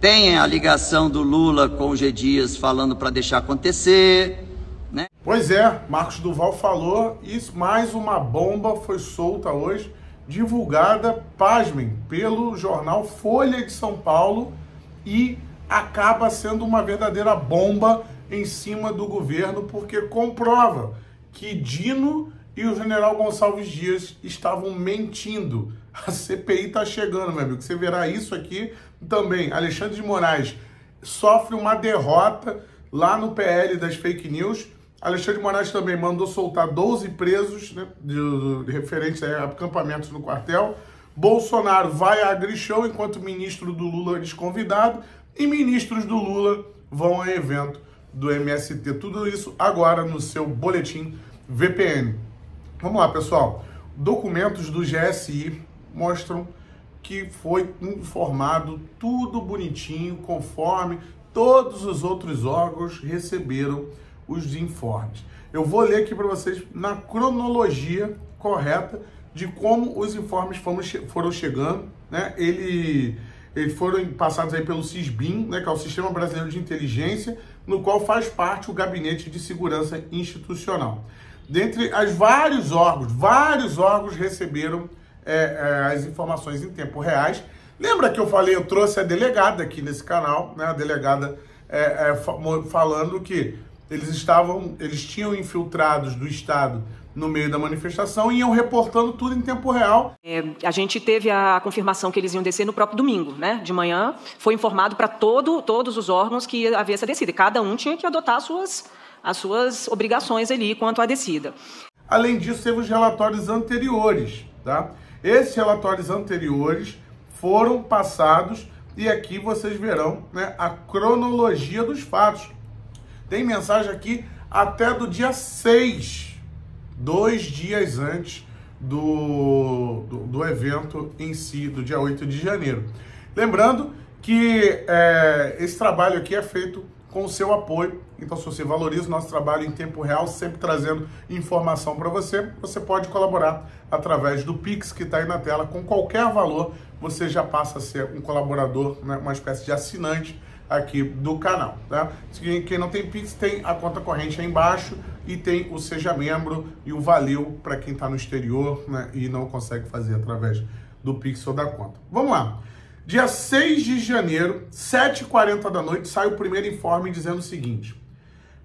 Tem a ligação do Lula com o G Dias falando para deixar acontecer. Né? Pois é, Marcos Duval falou e mais uma bomba foi solta hoje, divulgada, pasmem, pelo jornal Folha de São Paulo e acaba sendo uma verdadeira bomba em cima do governo, porque comprova que Dino e o general Gonçalves Dias estavam mentindo. A CPI está chegando, meu amigo. Você verá isso aqui também. Alexandre de Moraes sofre uma derrota lá no PL das fake news. Alexandre de Moraes também mandou soltar 12 presos né, de, de, referentes a acampamentos no quartel. Bolsonaro vai a agrichão enquanto ministro do Lula é desconvidado e ministros do Lula vão a evento do MST. Tudo isso agora no seu boletim VPN. Vamos lá, pessoal. Documentos do GSI mostram que foi informado tudo bonitinho, conforme todos os outros órgãos receberam os informes. Eu vou ler aqui para vocês na cronologia correta de como os informes foram chegando. Né? Ele, eles foram passados aí pelo CISBIN, né, que é o Sistema Brasileiro de Inteligência, no qual faz parte o Gabinete de Segurança Institucional. Dentre as vários órgãos, vários órgãos receberam é, é, as informações em tempo reais. Lembra que eu falei, eu trouxe a delegada aqui nesse canal, né? A delegada é, é falando que eles estavam, eles tinham infiltrados do Estado no meio da manifestação e iam reportando tudo em tempo real. É, a gente teve a confirmação que eles iam descer no próprio domingo, né? De manhã foi informado para todo, todos os órgãos que havia essa descida. Cada um tinha que adotar suas as suas obrigações ali quanto à descida. Além disso, teve os relatórios anteriores, tá? Esses relatórios anteriores foram passados e aqui vocês verão né, a cronologia dos fatos. Tem mensagem aqui até do dia 6, dois dias antes do, do, do evento em si, do dia 8 de janeiro. Lembrando que é, esse trabalho aqui é feito com o seu apoio. Então, se você valoriza o nosso trabalho em tempo real, sempre trazendo informação para você, você pode colaborar através do Pix que está aí na tela. Com qualquer valor, você já passa a ser um colaborador, né, uma espécie de assinante aqui do canal. Tá? Quem não tem Pix tem a conta corrente aí embaixo e tem o Seja Membro e o Valeu para quem está no exterior né, e não consegue fazer através do Pix ou da conta. Vamos lá. Dia 6 de janeiro, 7h40 da noite, sai o primeiro informe dizendo o seguinte: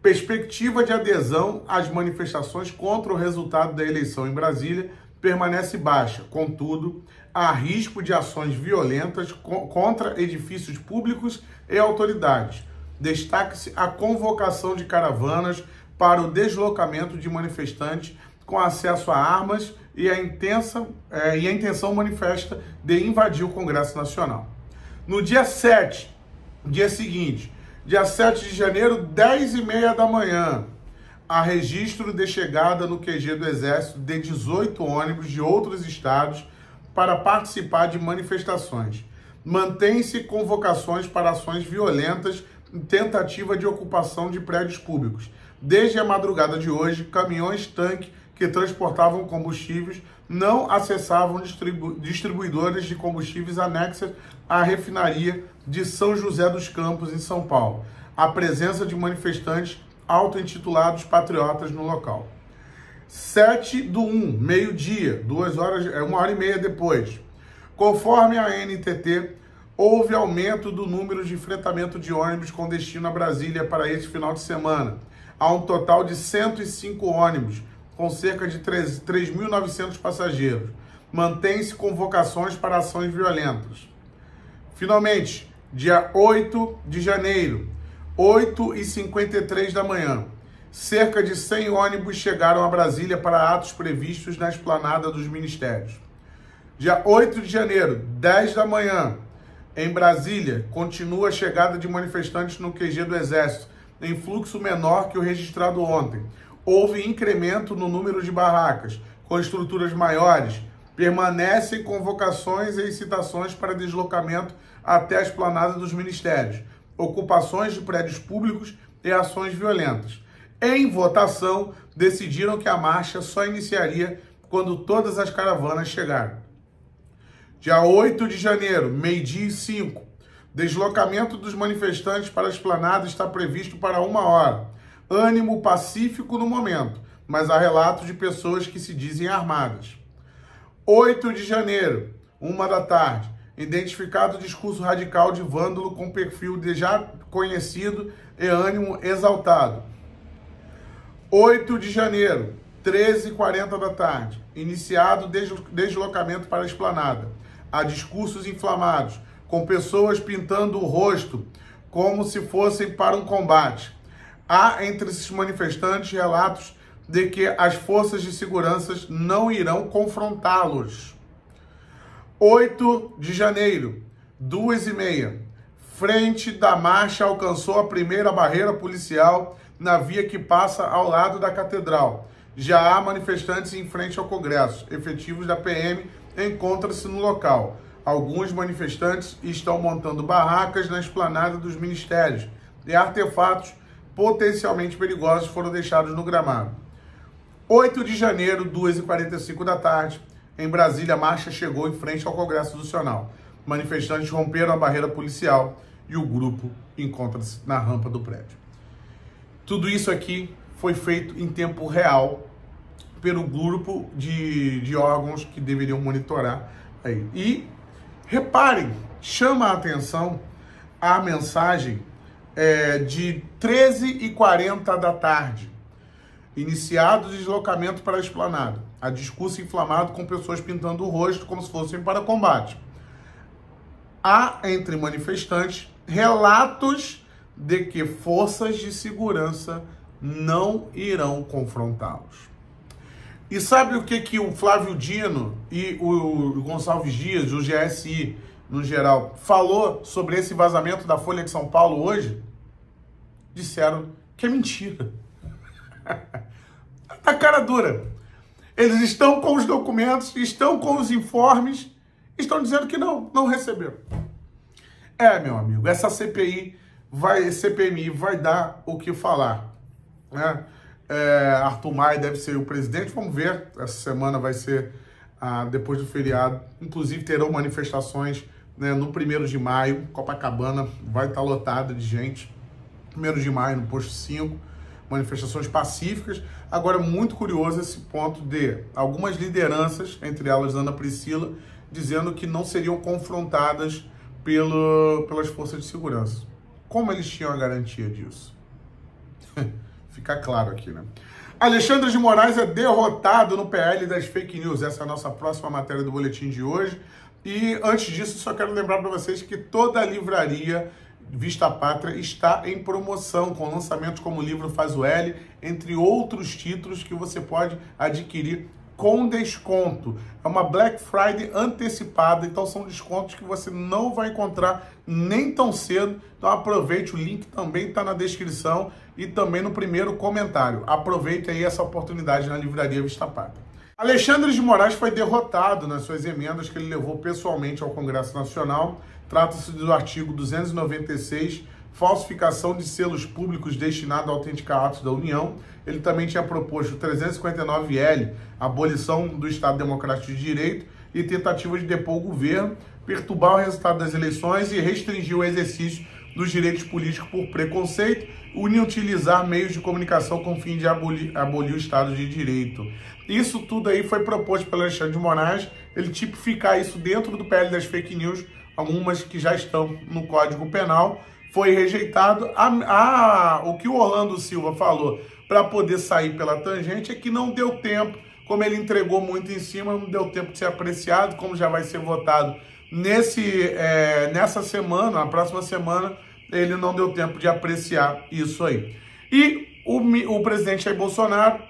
perspectiva de adesão às manifestações contra o resultado da eleição em Brasília permanece baixa. Contudo, há risco de ações violentas contra edifícios públicos e autoridades. Destaque-se a convocação de caravanas para o deslocamento de manifestantes com acesso a armas e a, intensa, é, e a intenção manifesta de invadir o Congresso Nacional. No dia 7, dia seguinte, dia 7 de janeiro, 10 e meia da manhã, há registro de chegada no QG do Exército de 18 ônibus de outros estados para participar de manifestações. Mantém-se convocações para ações violentas em tentativa de ocupação de prédios públicos. Desde a madrugada de hoje, caminhões-tanque que transportavam combustíveis não acessavam distribu distribuidores de combustíveis anexas à refinaria de São José dos Campos, em São Paulo. A presença de manifestantes auto-intitulados patriotas no local. 7 do 1, meio-dia, duas horas, é, uma hora e meia depois. Conforme a NTT, houve aumento do número de enfrentamento de ônibus com destino a Brasília para esse final de semana. Há um total de 105 ônibus, com cerca de 3.900 passageiros. Mantém-se convocações para ações violentas. Finalmente, dia 8 de janeiro, 8 e 53 da manhã, cerca de 100 ônibus chegaram a Brasília para atos previstos na esplanada dos ministérios. Dia 8 de janeiro, 10 da manhã, em Brasília, continua a chegada de manifestantes no QG do Exército, em fluxo menor que o registrado ontem houve incremento no número de barracas, com estruturas maiores, permanecem convocações e incitações para deslocamento até a esplanada dos ministérios, ocupações de prédios públicos e ações violentas. Em votação, decidiram que a marcha só iniciaria quando todas as caravanas chegaram. Dia 8 de janeiro, meio-dia e 5, Deslocamento dos manifestantes para a esplanada está previsto para uma hora. Ânimo pacífico no momento, mas há relatos de pessoas que se dizem armadas. 8 de janeiro, uma da tarde. Identificado o discurso radical de vândalo com perfil de já conhecido e ânimo exaltado. 8 de janeiro, 13h40 da tarde. Iniciado deslocamento para a esplanada. Há discursos inflamados, com pessoas pintando o rosto como se fossem para um combate. Há entre esses manifestantes relatos de que as forças de segurança não irão confrontá-los. 8 de janeiro, duas e meia. Frente da marcha alcançou a primeira barreira policial na via que passa ao lado da catedral. Já há manifestantes em frente ao Congresso. Efetivos da PM encontram-se no local. Alguns manifestantes estão montando barracas na esplanada dos ministérios e artefatos potencialmente perigosos foram deixados no gramado. 8 de janeiro, 2h45 da tarde, em Brasília, a marcha chegou em frente ao Congresso Nacional. Manifestantes romperam a barreira policial e o grupo encontra-se na rampa do prédio. Tudo isso aqui foi feito em tempo real pelo grupo de, de órgãos que deveriam monitorar aí. E reparem, chama a atenção a mensagem é, de 13h40 da tarde. Iniciado o deslocamento para a esplanada a discurso inflamado com pessoas pintando o rosto como se fossem para combate. Há entre manifestantes relatos de que forças de segurança não irão confrontá-los. E sabe o que, que o Flávio Dino e o Gonçalves Dias, o GSI no geral, falou sobre esse vazamento da Folha de São Paulo hoje? Disseram que é mentira. tá cara dura. Eles estão com os documentos, estão com os informes, estão dizendo que não, não receberam. É, meu amigo, essa CPI vai, CPMI vai dar o que falar. Né? É, Arthur Maia deve ser o presidente, vamos ver. Essa semana vai ser ah, depois do feriado. Inclusive terão manifestações né, no primeiro de maio. Copacabana vai estar lotada de gente. Primeiro de maio no posto 5 manifestações pacíficas. Agora, muito curioso esse ponto de algumas lideranças, entre elas Ana Priscila, dizendo que não seriam confrontadas pelo, pelas forças de segurança. Como eles tinham a garantia disso? Fica claro aqui, né? Alexandre de Moraes é derrotado no PL das fake news. Essa é a nossa próxima matéria do boletim de hoje. E antes disso, só quero lembrar para vocês que toda a livraria Vista Pátria está em promoção, com lançamentos como o livro Faz o L, entre outros títulos que você pode adquirir com desconto. É uma Black Friday antecipada, então são descontos que você não vai encontrar nem tão cedo. Então aproveite, o link também está na descrição e também no primeiro comentário. Aproveite aí essa oportunidade na Livraria Vista Pátria. Alexandre de Moraes foi derrotado nas suas emendas que ele levou pessoalmente ao Congresso Nacional Trata-se do artigo 296, falsificação de selos públicos destinados a autenticar atos da União. Ele também tinha proposto 359L, abolição do Estado Democrático de Direito e tentativa de depor o governo, perturbar o resultado das eleições e restringir o exercício dos direitos políticos por preconceito, utilizar meios de comunicação com o fim de abolir, abolir o Estado de Direito. Isso tudo aí foi proposto pelo Alexandre de Moraes, ele tipificar isso dentro do PL das fake news, algumas que já estão no Código Penal, foi rejeitado. A, a, o que o Orlando Silva falou para poder sair pela tangente é que não deu tempo, como ele entregou muito em cima, não deu tempo de ser apreciado, como já vai ser votado nesse, é, nessa semana, na próxima semana, ele não deu tempo de apreciar isso aí. E o, o presidente Jair Bolsonaro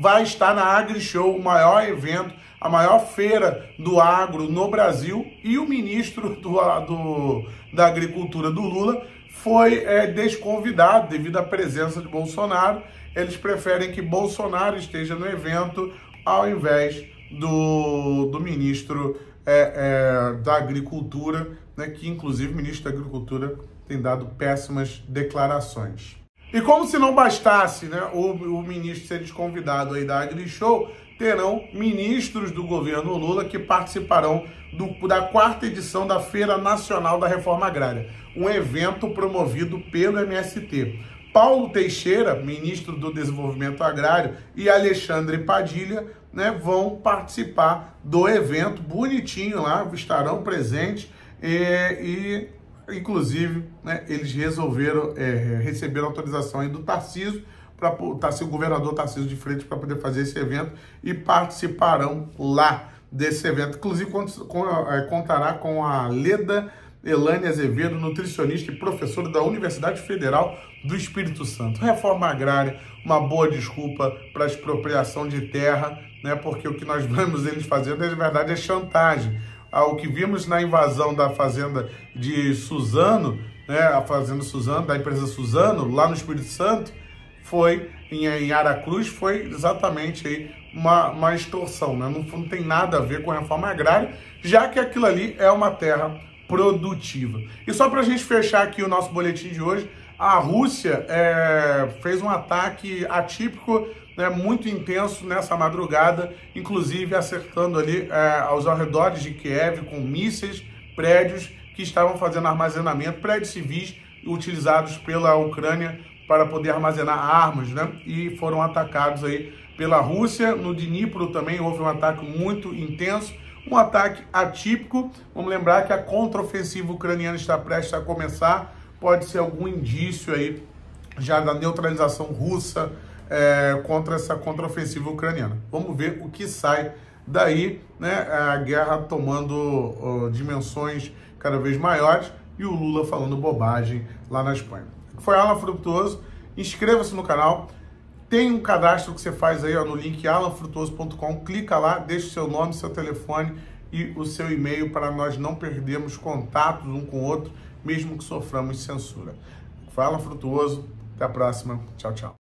vai estar na AgriShow, o maior evento a maior feira do agro no Brasil, e o ministro do, do da Agricultura do Lula foi é, desconvidado devido à presença de Bolsonaro. Eles preferem que Bolsonaro esteja no evento ao invés do, do ministro é, é, da Agricultura, né, que inclusive o ministro da Agricultura tem dado péssimas declarações. E como se não bastasse né, o, o ministro ser desconvidado aí da AgriShow, terão ministros do governo Lula que participarão do, da quarta edição da Feira Nacional da Reforma Agrária, um evento promovido pelo MST. Paulo Teixeira, ministro do Desenvolvimento Agrário, e Alexandre Padilha né, vão participar do evento bonitinho lá, estarão presentes é, e, inclusive, né, eles resolveram é, receber autorização do Tarcísio para o governador Tarcísio de Freitas para poder fazer esse evento e participarão lá desse evento. Inclusive, é, contará com a Leda Elane Azevedo, nutricionista e professora da Universidade Federal do Espírito Santo. Reforma agrária, uma boa desculpa para expropriação de terra, né? porque o que nós vemos eles fazendo, na verdade, é chantagem. Ah, o que vimos na invasão da fazenda de Suzano, né? a fazenda Suzano, da empresa Suzano, lá no Espírito Santo, foi em, em Aracruz, foi exatamente aí uma, uma extorsão. Né? Não, não tem nada a ver com a reforma agrária, já que aquilo ali é uma terra produtiva. E só para a gente fechar aqui o nosso boletim de hoje, a Rússia é, fez um ataque atípico, né, muito intenso nessa madrugada, inclusive acertando ali é, aos arredores de Kiev com mísseis, prédios que estavam fazendo armazenamento, prédios civis utilizados pela Ucrânia para poder armazenar armas, né? E foram atacados aí pela Rússia. No Dnipro também houve um ataque muito intenso um ataque atípico. Vamos lembrar que a contraofensiva ucraniana está prestes a começar. Pode ser algum indício aí já da neutralização russa é, contra essa contraofensiva ucraniana. Vamos ver o que sai daí, né? A guerra tomando dimensões cada vez maiores e o Lula falando bobagem lá na Espanha. Foi Alan Frutuoso. Inscreva-se no canal. Tem um cadastro que você faz aí ó, no link alanfrutuoso.com, clica lá, deixa o seu nome, seu telefone e o seu e-mail para nós não perdermos contatos um com o outro, mesmo que soframos censura. Fala Frutuoso, até a próxima, tchau, tchau.